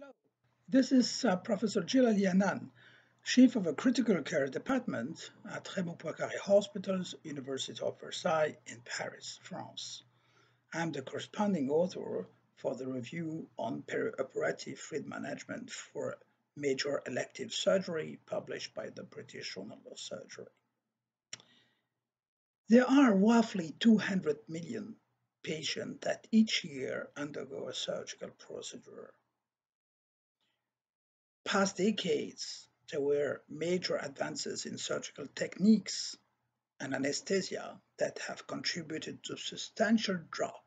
Hello, this is uh, Professor Djillali Annane, Chief of a Critical Care Department at Raymond Poincaré Hospitals, University of Versailles in Paris, France. I'm the corresponding author for the review on perioperative fluid management for major elective surgery published by the British Journal of Surgery. There are roughly 200 million patients that each year undergo a surgical procedure. Past decades, there were major advances in surgical techniques and anesthesia that have contributed to substantial drop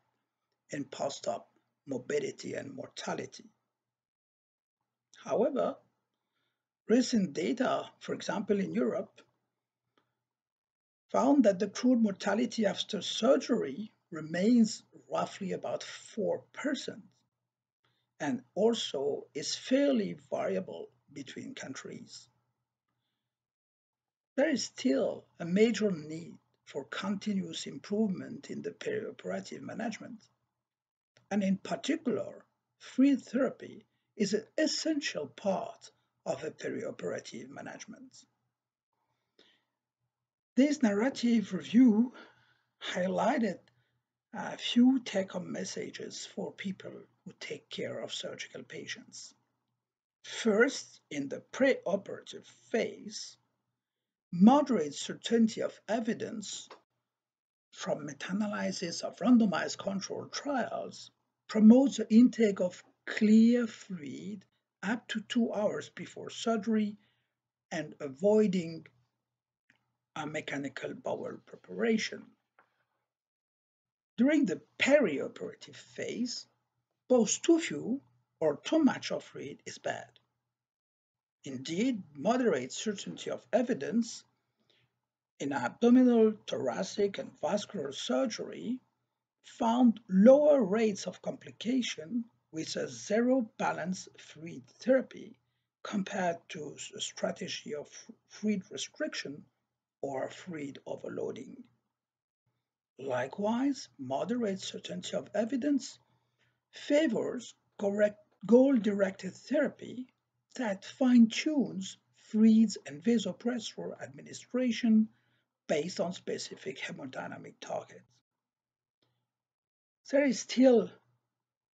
in post-op morbidity and mortality. However, recent data, for example in Europe, found that the crude mortality after surgery remains roughly about 4% and also is fairly variable between countries. There is still a major need for continuous improvement in the perioperative management, and in particular, fluid therapy is an essential part of a perioperative management. This narrative review highlighted a few take-home messages for people who take care of surgical patients. First, in the preoperative phase, moderate certainty of evidence from meta-analysis of randomized controlled trials promotes the intake of clear fluid up to two hours before surgery and avoiding a mechanical bowel preparation. During the perioperative phase, both too few or too much of fluid is bad. Indeed, moderate certainty of evidence in abdominal, thoracic, and vascular surgery found lower rates of complication with a zero balance fluid therapy compared to a strategy of fluid restriction or fluid overloading. Likewise, moderate certainty of evidence favors goal-directed therapy that fine-tunes fluids and vasopressor administration based on specific hemodynamic targets. There is still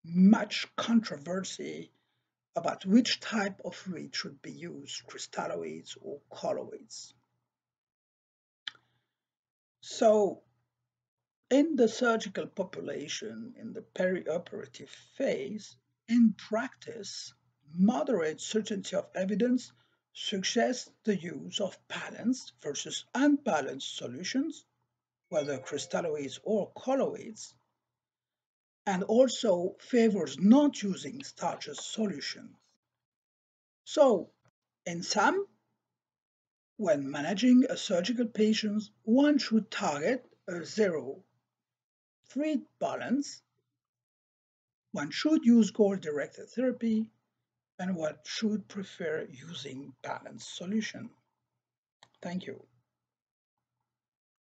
much controversy about which type of fluid should be used, crystalloids or colloids. So in the surgical population in the perioperative phase, in practice, moderate certainty of evidence suggests the use of balanced versus unbalanced solutions, whether crystalloids or colloids, and also favors not using starches solutions. So, in sum, when managing a surgical patient, one should target a zero fluid balance. One should use goal-directed therapy and one should prefer using balanced solution. Thank you.